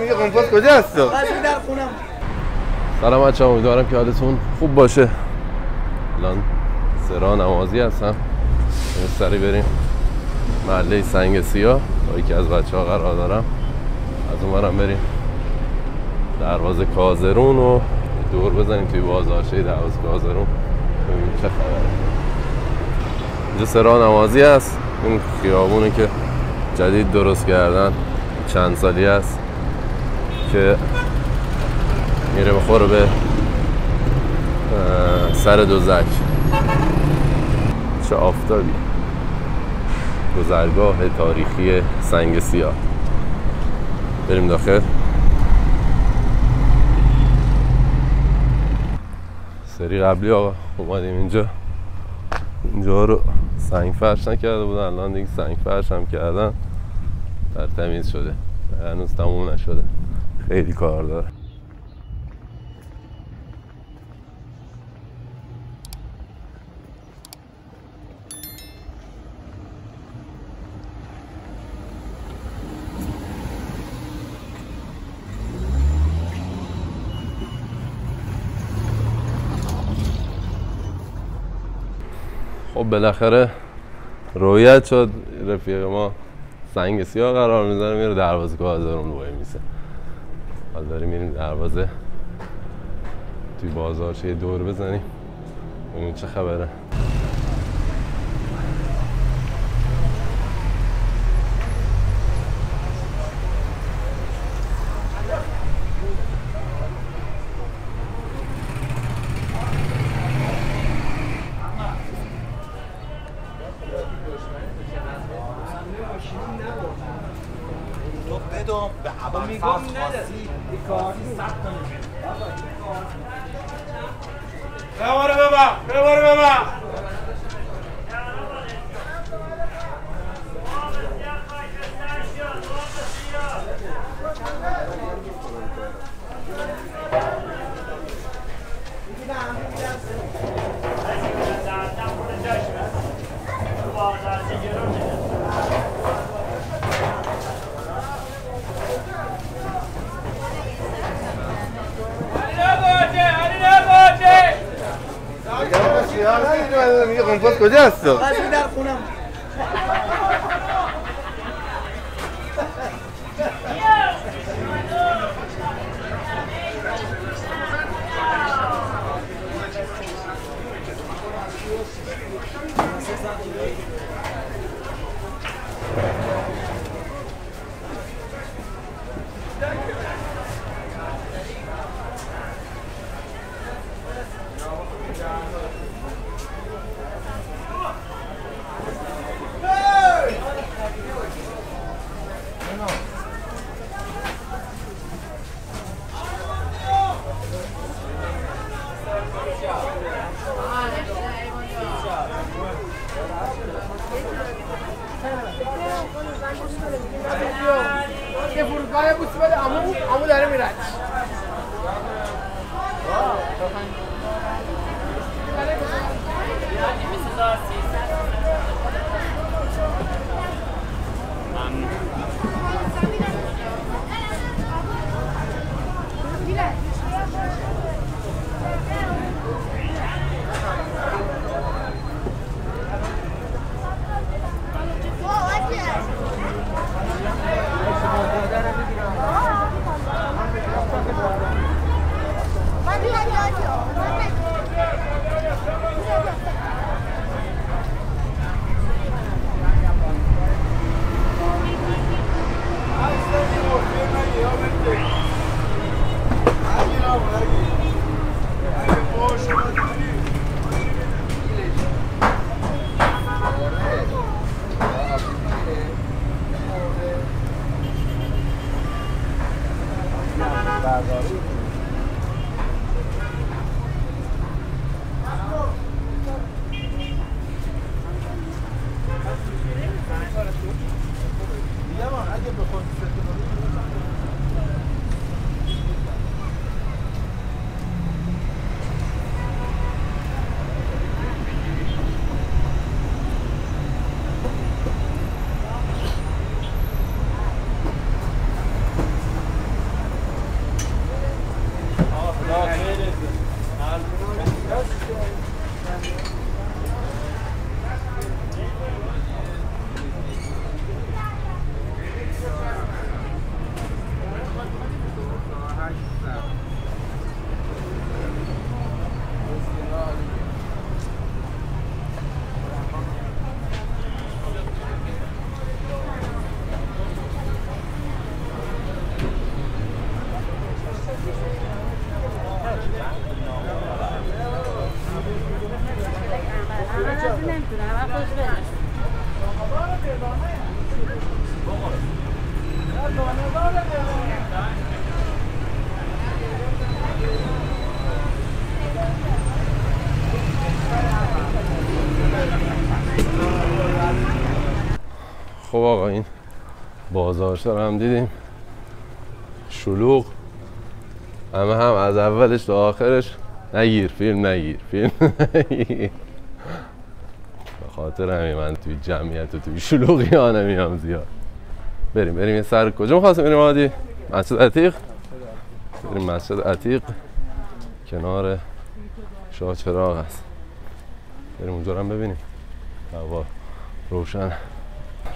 میگه قمپاس کجا هست تو در خونم سلام بچه امیدوارم که حالتون خوب باشه. الان سرا نمازی هستم. سری بریم محله سنگ سیاه. با یکی از بچه ها قرار دارم. از اونورم بریم دروازه کازرون و دور بزنیم توی بازارچه دروازه کازرون. ببینیم چه خبره. اینجا سرا نمازی هست. این خیابونه که جدید درست کردن. چند سالی هست که میره بخوره به سر دوزک. چه آفتابی. گذرگاه تاریخی سنگ سیاه. بریم داخل. سری قبلی آقا اومدیم اینجا. اینجا رو سنگ فرش نکرده بودن الان دیگه سنگ فرش هم کردن. در تمیز شده. هنوز تموم نشده. خیلی کار داره. خب بالاخره رویت شد. رفیق ما سنگ سیاه قرار می‌زنه میره دروازه کازرون وای میسه. حالا داریم میریم دروازه توی بازار یه دور بزنیم ببینیم چه خبره. تو بدم به عبال میگم نداری بباره ببا بباره ببا میگه. قمپاس کجا هست تو در خونم یه خب آقا این بازارش رو هم دیدیم. شلوغ. همه هم از اولش تا آخرش. نگیر فیلم نگیر فیلم نگیر. خاطر همین من توی جمعیت و توی شلوغی ها نمیام زیاد. بریم بریم یه سر کجا می‌خواستیم بریم عادی؟ مسجد عتیق؟ بریم مسجد عتیق. کنار شاه چراغ هست بریم اونجا هم ببینیم. هوا روشن.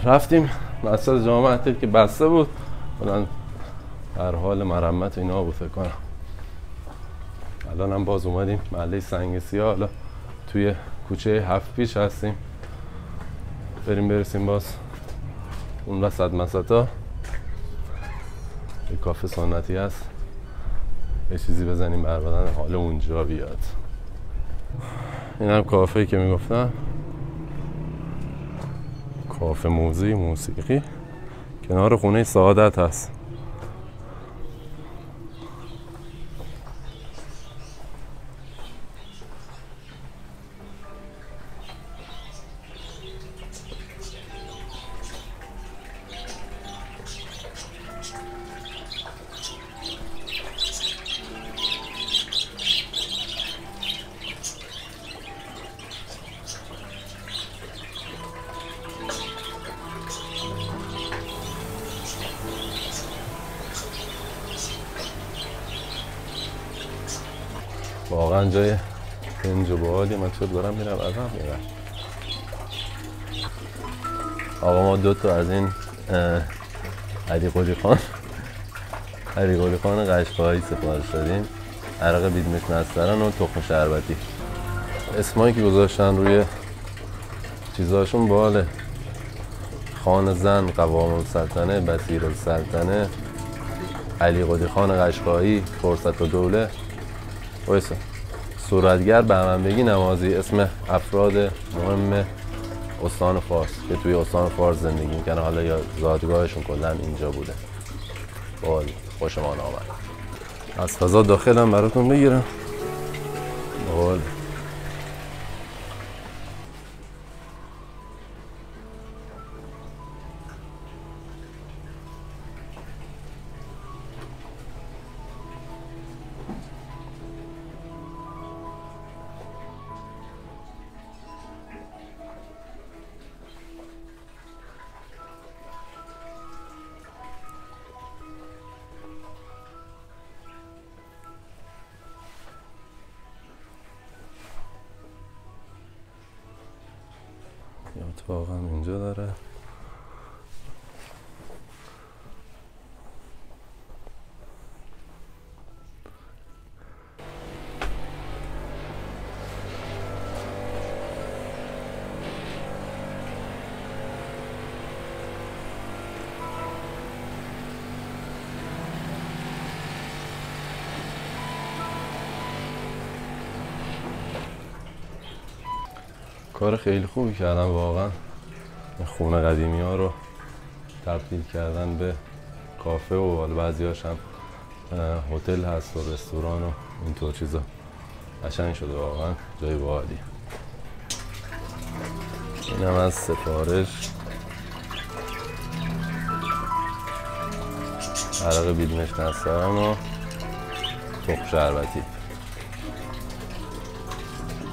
رفتیم مسجد جامع عتیق که بسته بود. الان در حال مرمت اینا بود فکر کنم. الان هم باز اومدیم محله سنگ سیاه. حالا توی کوچه هفت پیش هستیم. بریم برسیم باز اون وسط مسطا یه کافه سنتی هست. یه چیزی بزنیم بر حال اونجا بیاد. این هم کافه که می‌گفتم کافه موزی موسیقی. کنار خونه سعادت هست. واقعا جای دنج و باحالی من چرا دارم میرم عقب؟ میرم آقا ما دو تا از این علی قلی خان علی قلی خان قشقایی سفارش دادیم عرق بیدمش نسترن و تخم شربتی. اسمایی که گذاشتن روی چیزاشون باله. خان زن قوام السلطنه بسیر السلطنه علی قلی خان قشقایی فرصت و دوله. وایسا. صورتگر به من بگی نمازی اسم افراد مهم استان فارس که توی استان فارس زندگی می‌کنه حالا یا زادگاهشون کلا اینجا بوده. بال خوشمان آمد. از فضا داخلم براتون بگیرم. بال هم اینجا داره. کار خیلی خوبی کردن واقعا. خونه قدیمی ها رو تبدیل کردن به کافه و حالا بعضیاش هم هتل هست و رستوران و اینطور چیزا. قشنگ شده واقعا جای باحالی. این هم از سفارش. عرق بیدمش نسترن و تخم شربتی.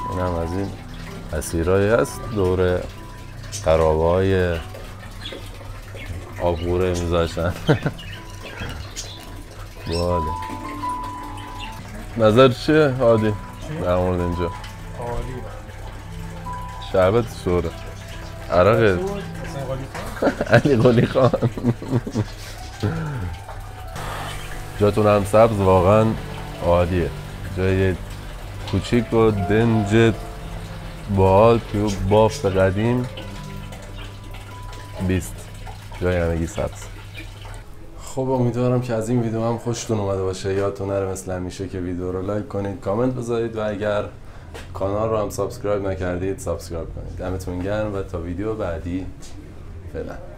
این هم از این. اسیرایی هست. دور قرابه های آبگوره میذاشتن. باله نظر چیه عادی؟ در مورد اینجا. عالی. شربت شوره. عرق. علی قلی خان. جاتون هم سبز واقعا عالیه. جای کوچیک و دنج باحال تو بافت قدیم بیست. جای همگی سبز. خب امیدوارم که از این ویدیو هم خوشتون اومده باشه. یادتون نره مثل همیشه که ویدیو رو like کنید کامنت بذارید و اگر کانال رو هم subscribe نکردید subscribe کنید. دمتون گرم و تا ویدیو بعدی. فعلا.